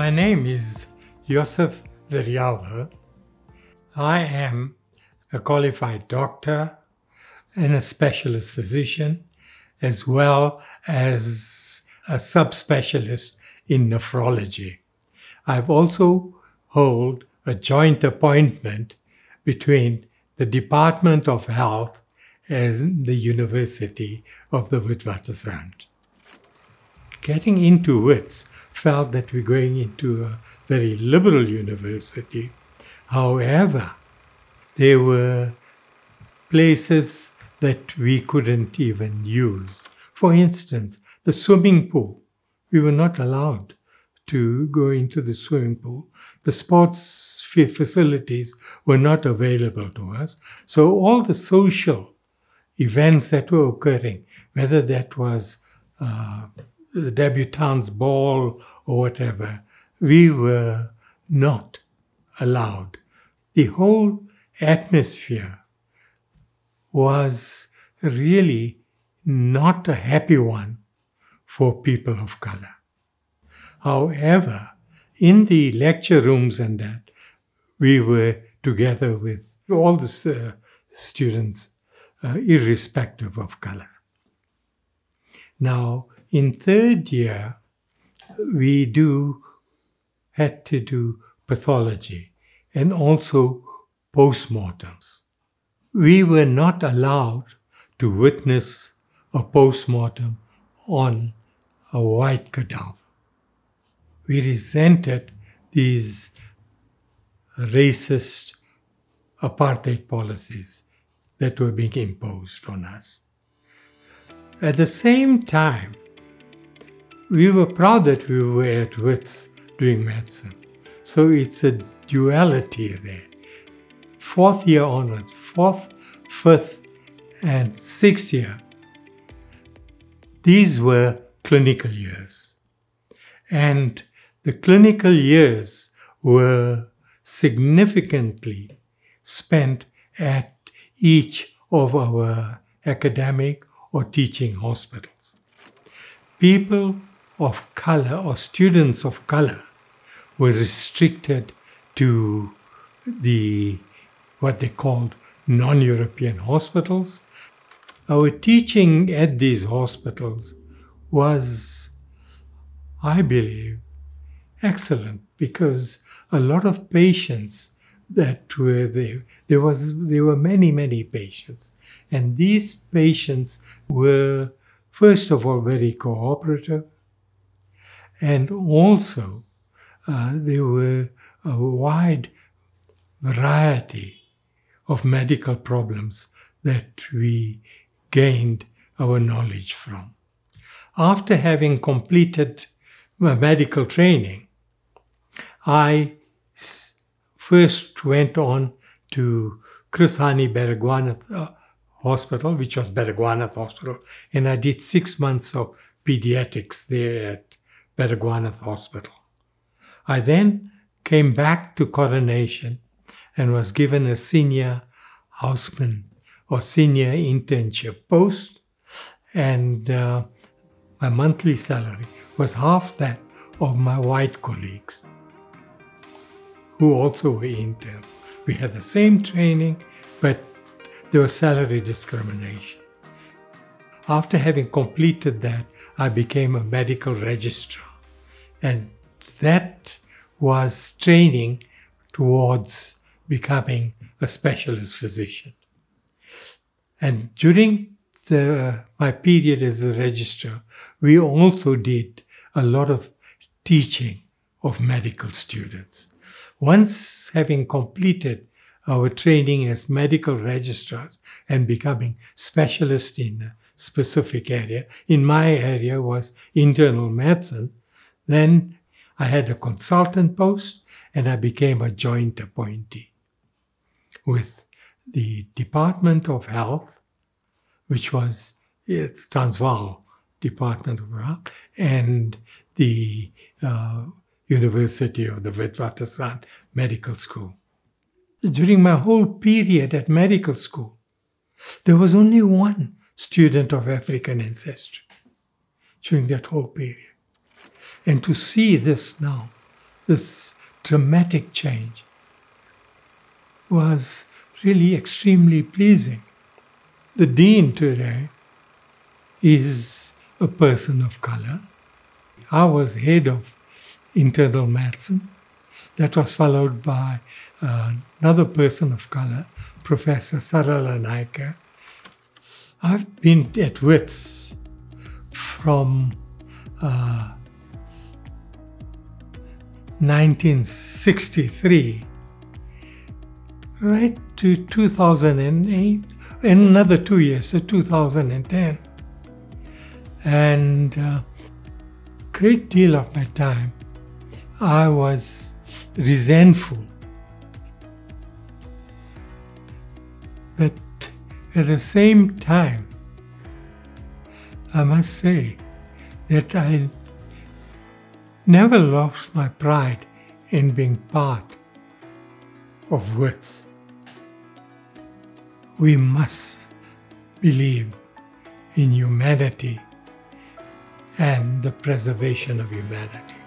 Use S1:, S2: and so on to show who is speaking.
S1: My name is Joseph Veriava. I am a qualified doctor and a specialist physician, as well as a subspecialist in nephrology. I've also hold a joint appointment between the Department of Health and the University of the Witwatersrand. Getting into WITS felt that we're going into a very liberal university. However, there were places that we couldn't even use. For instance, the swimming pool. We were not allowed to go into the swimming pool. The sports facilities were not available to us. So all the social events that were occurring, whether that was uh, the debutantes ball or whatever, we were not allowed. The whole atmosphere was really not a happy one for people of color. However, in the lecture rooms and that, we were together with all the uh, students, uh, irrespective of color. Now, in third year, we do had to do pathology and also postmortems. We were not allowed to witness a postmortem on a white cadaver. We resented these racist apartheid policies that were being imposed on us. At the same time, we were proud that we were at Wits doing medicine. So it's a duality there. Fourth year onwards, fourth, fifth, and sixth year, these were clinical years. And the clinical years were significantly spent at each of our academic or teaching hospitals. People of color or students of color were restricted to the what they called non-European hospitals. Our teaching at these hospitals was, I believe, excellent because a lot of patients that were there, there was there were many many patients, and these patients were first of all very cooperative and also, uh, there were a wide variety of medical problems that we gained our knowledge from. After having completed medical training, I first went on to Chris Hani uh, Hospital, which was Baragwanath Hospital, and I did six months of pediatrics there at Baragwanath Hospital. I then came back to Coronation and was given a senior houseman or senior internship post, and uh, my monthly salary was half that of my white colleagues who also were interns. We had the same training, but there was salary discrimination. After having completed that, I became a medical registrar. And that was training towards becoming a specialist physician. And during the, my period as a registrar, we also did a lot of teaching of medical students. Once having completed our training as medical registrars and becoming specialists in a specific area, in my area was internal medicine, then I had a consultant post and I became a joint appointee with the Department of Health, which was the Transvaal Department of Health, and the uh, University of the Witwatersrand Medical School. During my whole period at medical school, there was only one student of African ancestry during that whole period. And to see this now, this dramatic change, was really extremely pleasing. The dean today is a person of color. I was head of internal medicine. That was followed by uh, another person of color, Professor Sarala Naicker. I've been at WITS from uh, 1963 right to 2008, in another two years, so 2010. And a uh, great deal of my time, I was resentful. But at the same time, I must say that I never lost my pride in being part of WITS we must believe in humanity and the preservation of humanity.